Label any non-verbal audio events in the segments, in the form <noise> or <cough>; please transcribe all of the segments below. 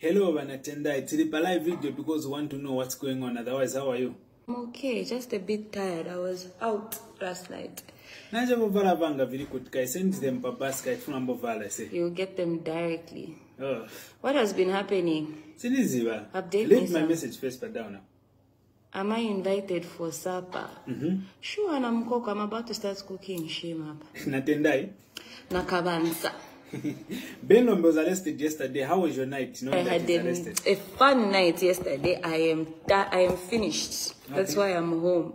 Hello, Vanatenda. It's a live video because we want to know what's going on. Otherwise, how are you? I'm okay, just a bit tired. I was out last night. Naja vovala vanga vili kuti kai send them pa basket funa mbovala se. You'll get them directly. Oh. What has been happening? Siniziva. Update me, Leave my message first but down now. Am I invited for supper? Mm-hmm. Sure, Namkoko, I'm about to start cooking shame up. <laughs> Natendai. Nakabansa. <laughs> Ben Lombe was arrested yesterday. How was your night? I Knowing that had a, a fun night yesterday. I am I am finished. That's Okay. why I'm home.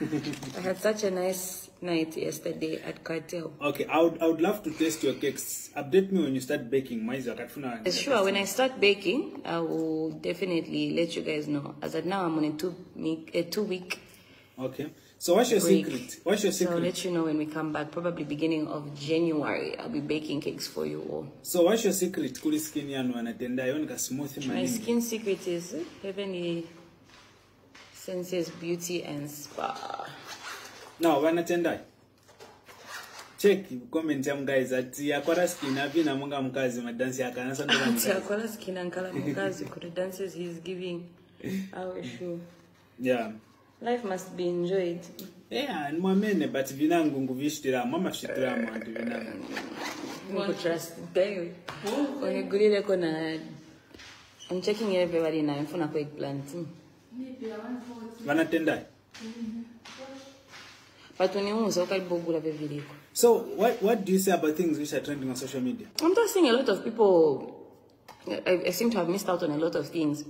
<laughs> I had such a nice night yesterday at Cartel. Okay, I would, I would love to taste your cakes. Update me when you start baking. Uh, Sure, when I start baking, I will definitely let you guys know. As of now, I'm on a two week, a two week Okay. So what's your secret? What's your So I'll secret? let you know when we come back, probably beginning of January. I'll be baking cakes for you all. So what's your secret? Kuli skin yanu anatendai. Yonika smooth My skin secret is Heavenly Senses Beauty and Spa. Now, vanatendai. Check comment yam guys ati akwara skin apina munga mkazi madansi akanasa <laughs> ndo mkazi. Chakola skin ankala mukazi kuri dances he's giving <laughs> our show. Yeah. Life must be enjoyed. Yeah, ni mwamene but vinangu nguvishitira mama shitira mwantu vinangu. Trust daily. Unigulile kona I'm checking everybody now. Mfuna kwa eggplant. Vanatendai. But uniuza ukalibogula beviliko. So what what do you say about things which are trending on social media? I'm just seeing a lot of people. I, I seem to have missed out on a lot of things.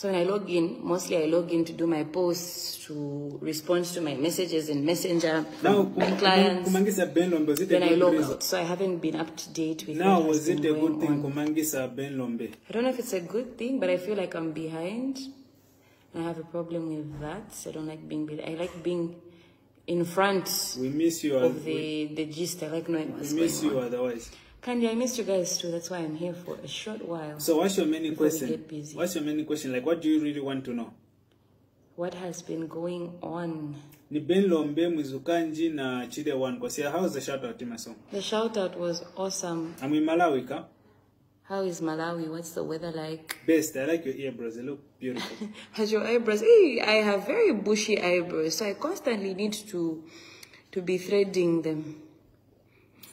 So when I log in, mostly I log in to do my posts, to respond to my messages in Messenger Now my clients. kumangisa Ben Lombe was it Then I log reason? out. So I haven't been up to date with Now was it a good thing on. kumangisa Ben Lombe? I don't know if it's a good thing, but I feel like I'm behind. I have a problem with that. I don't like being behind. I like being in front We miss you. of we, the, the gist. I like knowing what's we miss you on. otherwise. Candy, I missed you guys too. That's why I'm here for a short while. So what's your main question? What's your main question? Like what do you really want to know? What has been going on? Ni Ben Lombe, Mwizukanji na Chide One. Kwa siya, how's the shout out song? The shout out was awesome. I'm in Malawi, ka? How is Malawi? What's the weather like? Best. I like your eyebrows. They look beautiful. <laughs> Has your eyebrows? Hey, I have very bushy eyebrows, so I constantly need to to be threading them.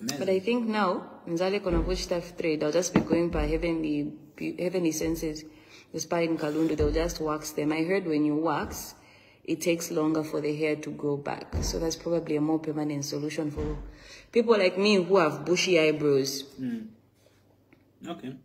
But I think now, Nzale kona bush stuff thread, I'll just be going by heavenly heavenly senses. The spa in Kalundu, they'll just wax them. I heard when you wax, it takes longer for the hair to grow back. So that's probably a more permanent solution for people like me who have bushy eyebrows. Hmm. Okay.